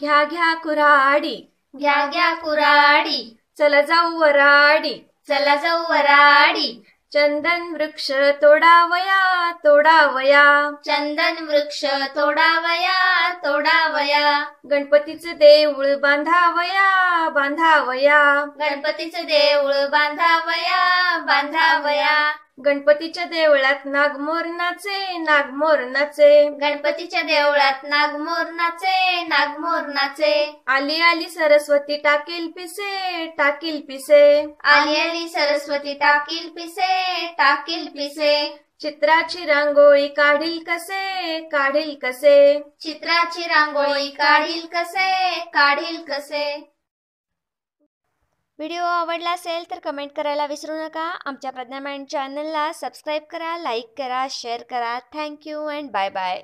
घ्या घ्या कुऱ्हाडी. घ्या घ्या कुराडी चला जाऊ वराडी. चला जाऊ वराडी. चंदन वृक्ष तोडावया तोडावया. चंदन वृक्ष तोडावया तोडावया. गणपतीचं देऊळ बांधावया बांधावया. गणपतीचं देऊळ बांधावया बांधावया. गणपतीच्या देवळात नागमोर नाचे नागमोर नाचे गणपतीच्या देवळात नागमोर नाचे नागमोर नाचे आली आली सरस्वती टाकील पिसे टाकील पिसे. आली आली सरस्वती टाकील पिसे टाकील पिसे. चित्राची रांगोळी काढील कसे काढील कसे. चित्राची रांगोळी काढील कसे काढील कसे. व्हिडिओ आवडला असेल तर कमेंट करायला विसरू नका. आमच्या प्रज्ञामॅन चॅनलला सबस्क्राईब करा लाईक करा शेअर करा. Thank you and bye bye.